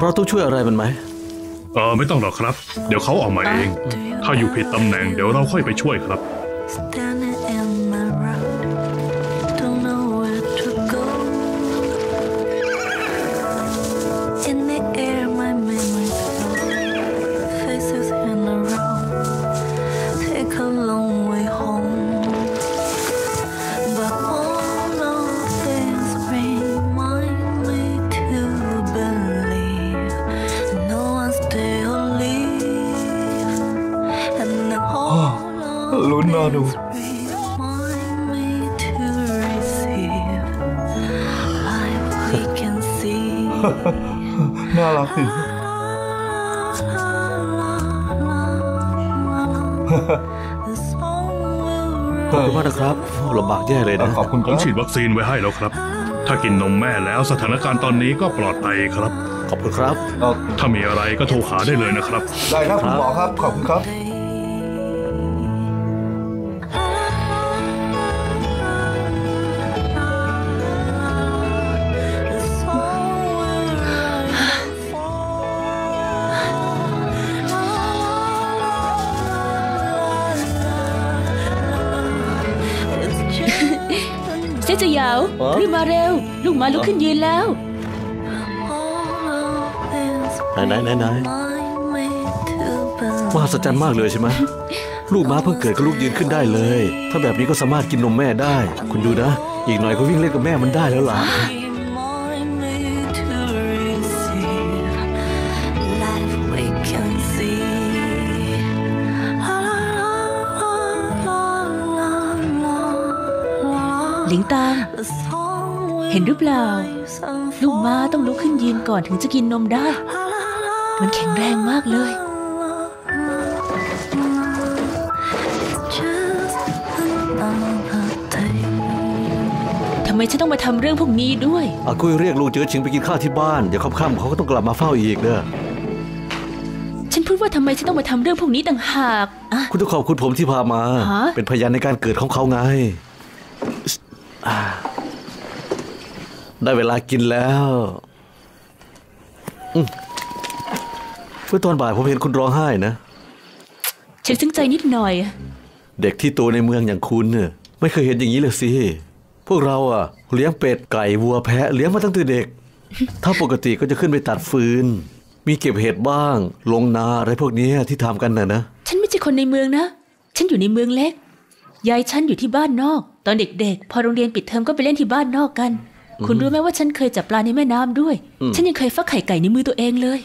เราต้องช่วยอะไรมันไหมเออไม่ต้องหรอกครับ เดี๋ยวเขาออกมาเอง ถ้าอยู่ผิดตำแหน่งเดี๋ยวเราค่อยไปช่วยครับ see. น่ารักสิ The song will ขอบคุณมากนะครับลำบากแย่เลยนะขอบคุณคผรัมบฉีดวัคซีนไว้ให้แล้วครับ ถ้ากินนมแม่แล้วสถานการณ์ตอนนี้ก็ปลอดภัยครับ ขอบคุณครับเอ่อถ้ามีอะไรก็โทรหาได้เลยนะครับ ได้ครับคุณหมอครับ ขอบคุณครับ เจ๊จะยาวอ๋อรีบมาเร็ว ลูกหมาลุกขึ้นยืนแล้ว all of this ไหนไหนไหนไหน remind me to มหัศจรรย์มากเลยใช่ไหมลูกม้าเพิ่งเกิดก็ลูกยืนขึ้นได้เลย ถ้าแบบนี้ก็สามารถกินนมแม่ได้ คุณดูนะ อีกหน่อยก็วิ่งเล่นกับแม่มันได้แล้วล่ะ หลิงตาง The song will เห็นหรือเปล่า rise and ลูกม้าต้องลุกขึ้นยืนก่อนถึงจะกินนมได้ มันแข็งแรงมากเลย Just another day. ทำไมฉันต้องมาทำเรื่องพวกนี้ด้วยอากุยเรียกลุงเจือชิงไปกินข้าวที่บ้าน เดี๋ยวค่ำๆเขาก็ต้องกลับมาเฝ้าอีกเด้อฉันพูดว่าทำไมฉันต้องมาทำเรื่องพวกนี้ต่างหากอะคุณต้องขอบคุณผมที่พามาฮะเป็นพยานในการเกิดของเขาไงอ่า ได้เวลากินแล้วอืมเมื่อตอนบ่ายผมเห็นคุณร้องไห้นะ ฉันซึ้งใจนิดหน่อย เด็กที่โตในเมืองอย่างคุณเนี่ยไม่เคยเห็นอย่างนี้เลยสิ พวกเราอะเลี้ยงเป็ดไก่วัวแพะเลี้ยงมาตั้งแต่เด็ก ถ้าปกติก็จะขึ้นไปตัดฟืน มีเก็บเห็ดบ้าง ลงนาอะไรพวกเนี้ยที่ทำกันน่ะนะ ฉันไม่ใช่คนในเมืองนะ ฉันอยู่ในเมืองเล็ก ยายฉันอยู่ที่บ้านนอก ตอนเด็กๆ พอโรงเรียนปิดเทอมก็ไปเล่นที่บ้านนอกกัน คุณรู้ไหมว่าฉันเคยจับปลาในแม่น้ำด้วย ฉันยังเคยฟักไข่ไก่ในมือตัวเองเลย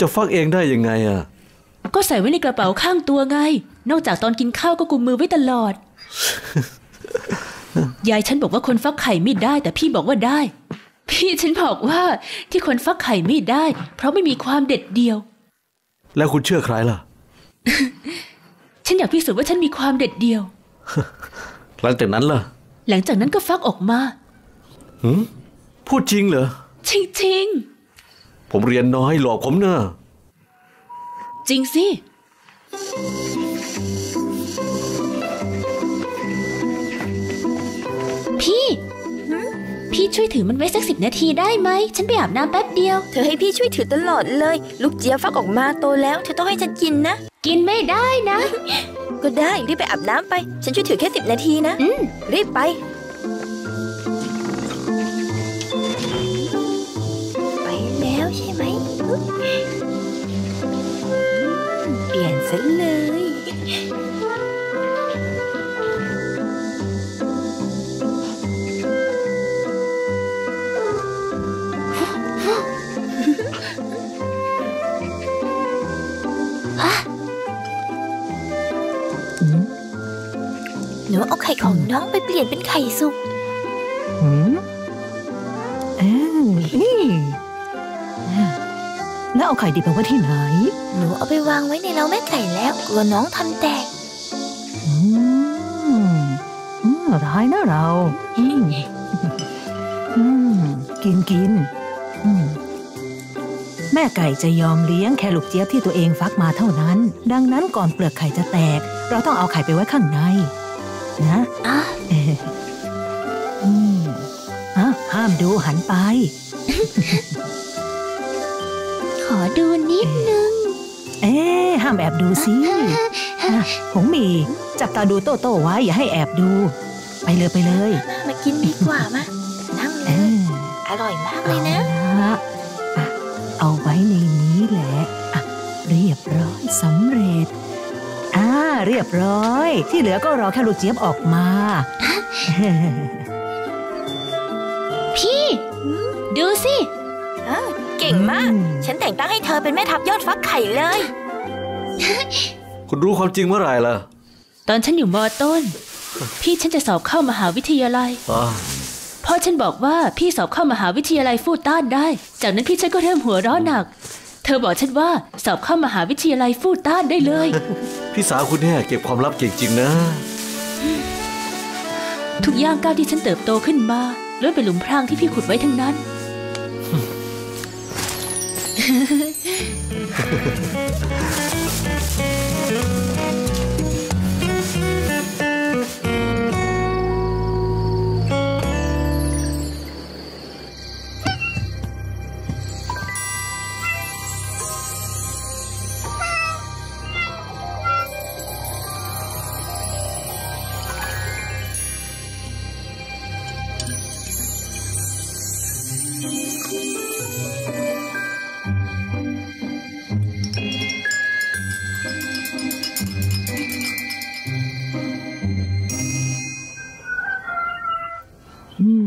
จะฟักเองได้ยังไงอะก็ใส่ไว้ในกระเป๋าข้างตัวไง นอกจากตอนกินข้าวก็กุมมือไว้ตลอด ยายฉันบอกว่าคนฟักไข่ไม่ได้ แต่พี่บอกว่าได้ พี่ฉันบอกว่าที่คนฟักไข่ไม่ได้ เพราะไม่มีความเด็ดเดียว แล้วคุณเชื่อใครล่ะ ฉันอยากพิสูจน์ว่าฉันมีความเด็ดเดียว หลังจากนั้นล่ะ หลังจากนั้นก็ฟักออกมาพูดจริงเหรอจริงผมเรียนน้อยหลอกผมเนอะๆจริงสิ พี่ พี่ช่วยถือมันไว้สักสิบนาทีได้ไหม ฉันไปอาบน้ำแป๊บเดียว เธอให้พี่ช่วยถือตลอดเลย ลูกเจี๊ยบฟักออกมาโตแล้ว เธอต้องให้ฉันกินนะ กินไม่ได้นะ ก็ได้ รีบไปอาบน้ำไป ฉันช่วยถือแค่สิบนาทีนะ อืม รีบไป ไปแล้วใช่ไหม เปลี่ยนซะเลย ไข่ของน้องไปเปลี่ยนเป็นไข่สุกหืมเอ้านี่แล้วเอาไข่ดิบไปไว้ที่ไหน หนูเอาไปวางไว้ในเล้าแม่ไก่แล้วกลัวน้องทำแตก อืมอืมร้ายนะเรา อืมอืมกินกินอืมแม่ไก่จะยอมเลี้ยงแค่ลูกเจี๊ยบที่ตัวเองฟักมาเท่านั้น ดังนั้นก่อนเปลือกไข่จะแตก เราต้องเอาไข่ไปไว้ข้างใน นะอะเอออืมอะห้ามดูหันไปดูนิดนึง เอ๊ะห้ามแอบดูสิอะหงหมี จับตาดูโตโต้ไว้อย่าให้แอบดู ไปเลยไปเลย มากินดีกว่ามานั่งเลเอยออร่อยมากเลยนะเอาละอะเอาไว้ในนี้แหละอะเรียบร้อยสำเร็จ อ่าเรียบร้อย ที่เหลือก็รอแค่ลูกเจี๊ยบออกมา พี่ ดูสิเก่งมากอืมฉันแต่งตั้งให้เธอเป็นแม่ทัพยอดฟักไข่เลย คุณรู้ความจริงเมื่อไหร่ล่ะ ตอนฉันอยู่มอต้น พี่ฉันจะสอบเข้ามหาวิทยาลัยอ่าพ่อฉันบอกว่าพี่สอบเข้ามหาวิทยาลัยฟูดต้านได้ จากนั้นพี่ฉันก็เริ่มหัวเร้อนหนัก เธอบอกฉันว่าสอบเข้ามหาวิทยาลัยฟูดต้านได้เลย พี่สาวคุณเนี่ยเก็บความลับเก่งจริงนะ ทุกย่างก้าวที่ฉันเติบโตขึ้นมาล้วนเป็นหลุมพรางที่พี่ขุดไว้ทั้งนั้น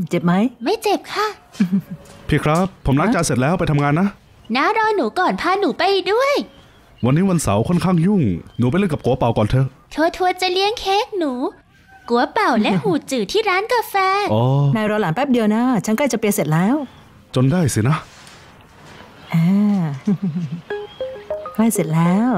เจ็บไหม ไม่เจ็บค่ะ พี่ครับ ผมล้างจานเสร็จแล้วไปทำงานนะน้ารอหนูก่อนพาหนูไปด้วย วันนี้วันเสาร์ค่อนข้างยุ่ง หนูไปเล่นกับโกเป่าก่อนเถอะทัวทัวจะเลี้ยงเค้กหนู กัวเป่าและหูจืดที่ร้านกาแฟอ๋อนายรอหลานแป๊บเดียวนะ ฉันใกล้จะเปียเสร็จแล้ว จนได้สินะอ่าใกล้เสร็จแล้ว